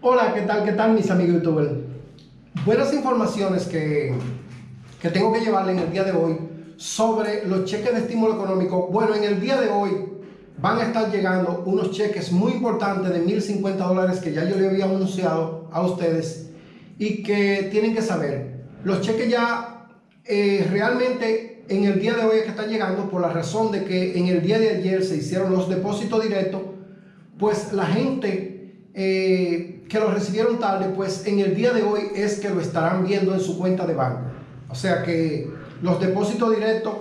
Hola, ¿qué tal? ¿Qué tal mis amigos youtubers? Buenas informaciones que, que tengo que llevarle en el día de hoy sobre los cheques de estímulo económico. Bueno, en el día de hoy van a estar llegando unos cheques muy importantes de 1.050 dólares que ya yo le había anunciado a ustedes y que tienen que saber. Los cheques ya eh, realmente en el día de hoy que están llegando por la razón de que en el día de ayer se hicieron los depósitos directos, pues la gente eh, que lo recibieron tarde, pues en el día de hoy es que lo estarán viendo en su cuenta de banco. O sea que los depósitos directos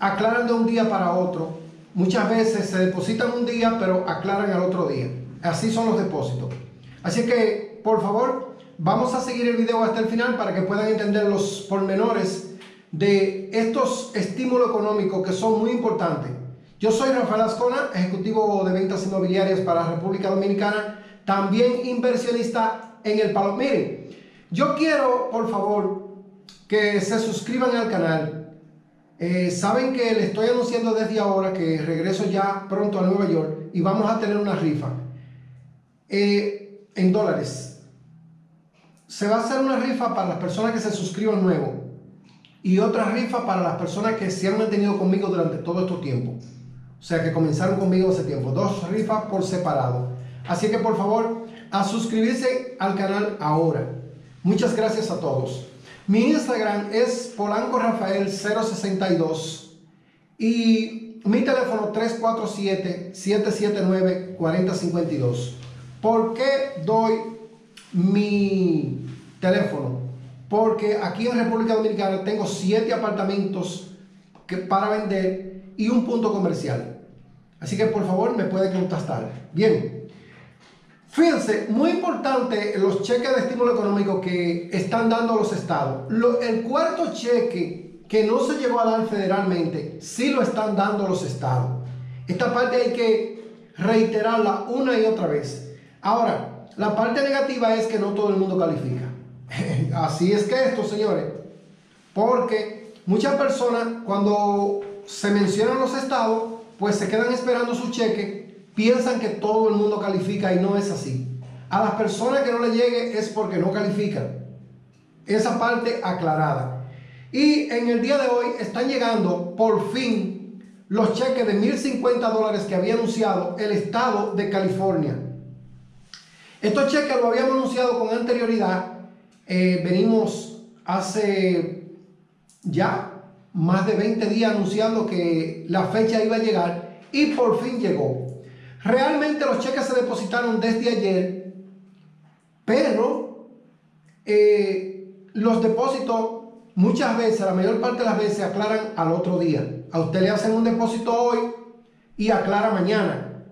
aclaran de un día para otro. Muchas veces se depositan un día, pero aclaran al otro día. Así son los depósitos. Así que, por favor, vamos a seguir el video hasta el final para que puedan entender los pormenores de estos estímulos económicos que son muy importantes. Yo soy Rafael Ascona, ejecutivo de ventas inmobiliarias para República Dominicana también inversionista en el palo. Miren, yo quiero, por favor, que se suscriban al canal. Eh, saben que le estoy anunciando desde ahora que regreso ya pronto a Nueva York y vamos a tener una rifa eh, en dólares. Se va a hacer una rifa para las personas que se suscriban nuevo y otra rifa para las personas que se han mantenido conmigo durante todo este tiempo. O sea, que comenzaron conmigo hace tiempo. Dos rifas por separado. Así que por favor, a suscribirse al canal ahora. Muchas gracias a todos. Mi Instagram es Polanco Rafael 062 y mi teléfono 347-779-4052. ¿Por qué doy mi teléfono? Porque aquí en República Dominicana tengo 7 apartamentos que, para vender y un punto comercial. Así que por favor me puede contactar. Bien. Fíjense, muy importante los cheques de estímulo económico que están dando los estados. el cuarto cheque que no se llegó a dar federalmente, sí lo están dando los estados. Esta parte hay que reiterarla una y otra vez. Ahora, la parte negativa es que no todo el mundo califica. Así es que esto, señores, porque muchas personas cuando se mencionan los estados, pues se quedan esperando su cheque piensan que todo el mundo califica y no es así. A las personas que no le llegue es porque no califican. Esa parte aclarada. Y en el día de hoy están llegando por fin los cheques de 1.050 dólares que había anunciado el estado de California. Estos cheques lo habíamos anunciado con anterioridad. Eh, venimos hace ya más de 20 días anunciando que la fecha iba a llegar y por fin llegó. Realmente los cheques se depositaron desde ayer, pero eh, los depósitos muchas veces, la mayor parte de las veces, aclaran al otro día. A usted le hacen un depósito hoy y aclara mañana.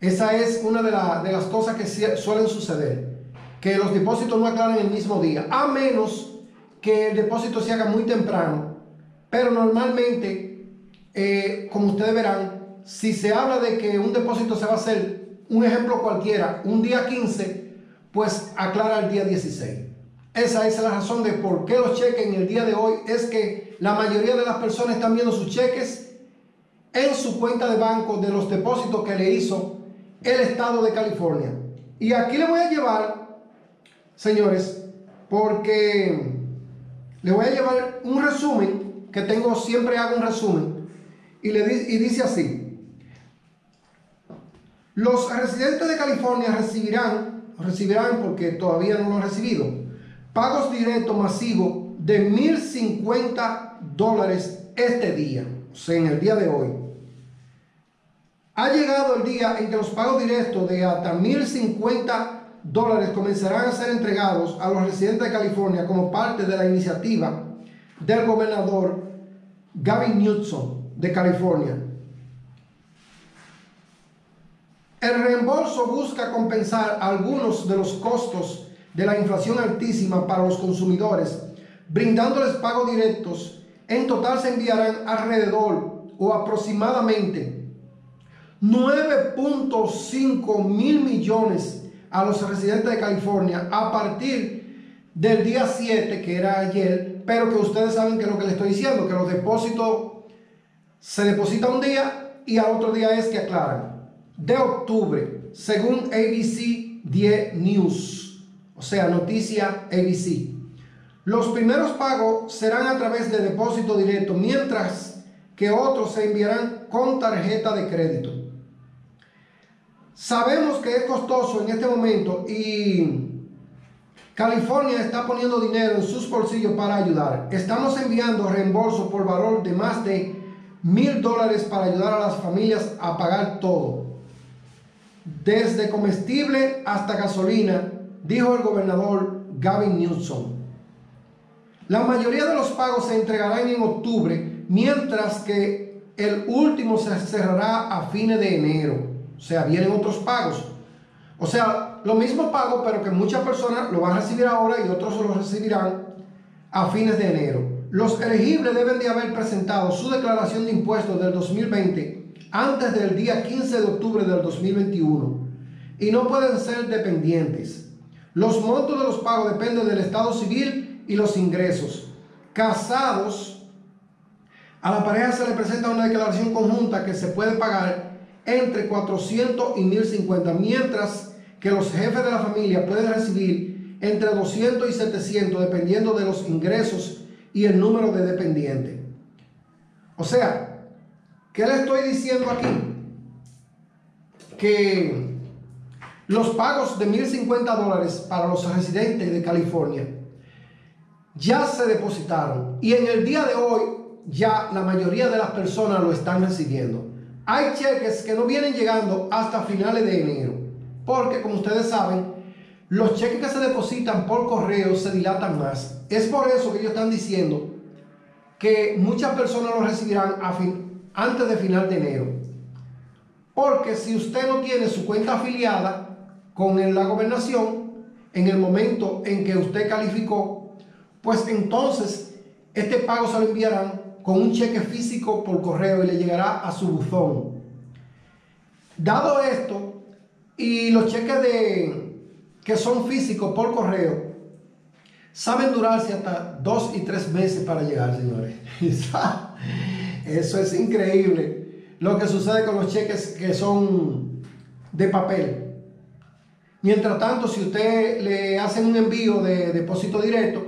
Esa es una de, de las cosas que suelen suceder, que los depósitos no aclaran el mismo día, a menos que el depósito se haga muy temprano. Pero normalmente, eh, como ustedes verán, si se habla de que un depósito se va a hacer, un ejemplo cualquiera, un día 15, pues aclara el día 16. Esa es la razón de por qué los cheques en el día de hoy es que la mayoría de las personas están viendo sus cheques en su cuenta de banco de los depósitos que le hizo el estado de California. Y aquí le voy a llevar, señores, porque le voy a llevar un resumen, que tengo, siempre hago un resumen, y, le, y dice así, los residentes de California recibirán, recibirán porque todavía no lo han recibido, pagos directos masivos de 1.050 dólares este día, o sea, en el día de hoy. Ha llegado el día en que los pagos directos de hasta 1.050 dólares comenzarán a ser entregados a los residentes de California como parte de la iniciativa del gobernador Gavin Newsom de California El reembolso busca compensar algunos de los costos de la inflación altísima para los consumidores, brindándoles pagos directos. En total se enviarán alrededor o aproximadamente 9.5 mil millones a los residentes de California a partir del día 7, que era ayer, pero que ustedes saben que es lo que les estoy diciendo, que los depósitos se depositan un día y al otro día es que aclaran de octubre, según ABC Die News, o sea, noticia ABC. Los primeros pagos serán a través de depósito directo, mientras que otros se enviarán con tarjeta de crédito. Sabemos que es costoso en este momento y California está poniendo dinero en sus bolsillos para ayudar. Estamos enviando reembolso por valor de más de mil dólares para ayudar a las familias a pagar todo. Desde comestible hasta gasolina, dijo el gobernador Gavin Newsom. La mayoría de los pagos se entregarán en octubre, mientras que el último se cerrará a fines de enero. O sea, vienen otros pagos. O sea, lo mismo pago, pero que muchas personas lo van a recibir ahora y otros lo recibirán a fines de enero. Los elegibles deben de haber presentado su declaración de impuestos del 2020 antes del día 15 de octubre del 2021 y no pueden ser dependientes. Los montos de los pagos dependen del estado civil y los ingresos. Casados, a la pareja se le presenta una declaración conjunta que se puede pagar entre 400 y 1050, mientras que los jefes de la familia pueden recibir entre 200 y 700 dependiendo de los ingresos y el número de dependientes. O sea, ¿qué le estoy diciendo aquí? Que los pagos de 1.050 dólares para los residentes de California ya se depositaron y en el día de hoy ya la mayoría de las personas lo están recibiendo. Hay cheques que no vienen llegando hasta finales de enero, porque como ustedes saben, los cheques que se depositan por correo se dilatan más. Es por eso que ellos están diciendo que muchas personas lo recibirán antes de final de enero. Porque si usted no tiene su cuenta afiliada con la gobernación, en el momento en que usted calificó, pues entonces este pago se lo enviarán con un cheque físico por correo y le llegará a su buzón. Dado esto, y los cheques de que son físicos por correo, saben durarse hasta dos y tres meses para llegar, señores. Eso es increíble. Lo que sucede con los cheques que son de papel. Mientras tanto, si usted le hacen un envío de depósito directo,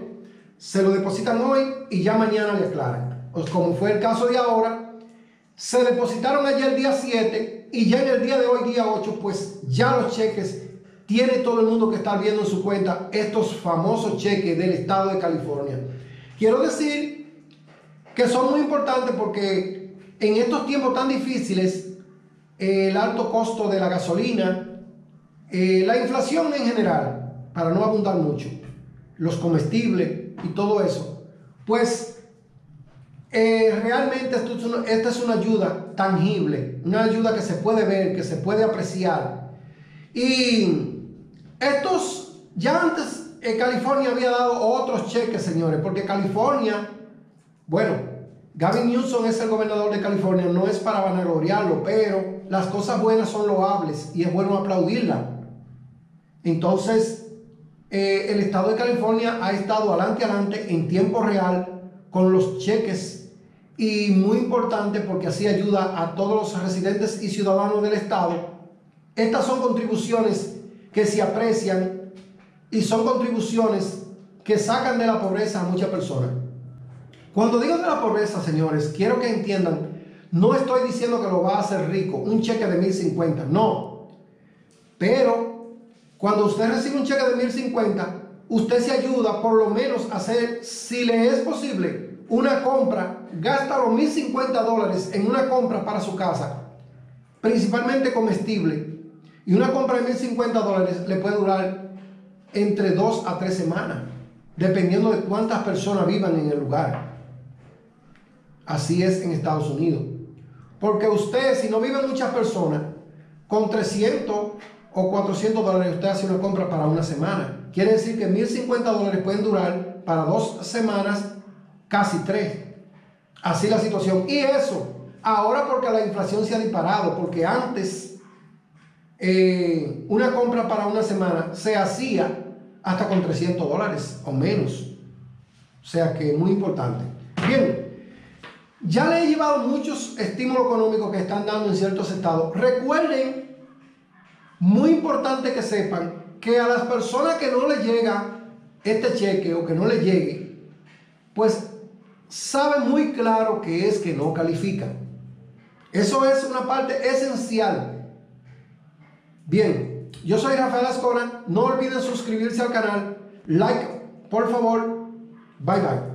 se lo depositan hoy y ya mañana le aclaran. Pues como fue el caso de ahora, se depositaron ayer el día 7 y ya en el día de hoy, día 8, pues ya los cheques tiene todo el mundo que está viendo en su cuenta estos famosos cheques del estado de California. Quiero decir que son muy importantes porque en estos tiempos tan difíciles, el alto costo de la gasolina, eh, la inflación en general, para no abundar mucho, los comestibles y todo eso, pues eh, realmente esto es una, esta es una ayuda tangible, una ayuda que se puede ver, que se puede apreciar. Y estos, ya antes eh, California había dado otros cheques, señores, porque California, bueno, Gavin Newsom es el gobernador de California, no es para vanagloriarlo, pero las cosas buenas son loables y es bueno aplaudirlas. Entonces, eh, el estado de California ha estado adelante, adelante, en tiempo real, con los cheques y muy importante porque así ayuda a todos los residentes y ciudadanos del estado. Estas son contribuciones que se aprecian y son contribuciones que sacan de la pobreza a muchas personas. Cuando digo de la pobreza, señores, quiero que entiendan, no estoy diciendo que lo va a hacer rico, un cheque de 1050, no. Pero cuando usted recibe un cheque de 1050, usted se ayuda por lo menos a hacer, si le es posible, una compra, gasta los 1050 dólares en una compra para su casa, principalmente comestible, y una compra de 1050 dólares le puede durar entre 2 a 3 semanas, dependiendo de cuántas personas vivan en el lugar. Así es en Estados Unidos. Porque usted, si no viven muchas personas, con 300 o 400 dólares usted hace una compra para una semana. Quiere decir que 1050 dólares pueden durar para dos semanas, casi tres. Así la situación. Y eso, ahora porque la inflación se ha disparado, porque antes eh, una compra para una semana se hacía hasta con 300 dólares o menos. O sea que muy importante. Bien, ya le he llevado muchos estímulos económicos que están dando en ciertos estados. Recuerden muy importante que sepan que a las personas que no le llega este cheque o que no le llegue, pues saben muy claro que es que no califican. Eso es una parte esencial. Bien, yo soy Rafael Ascona. No olviden suscribirse al canal. Like, por favor. Bye bye.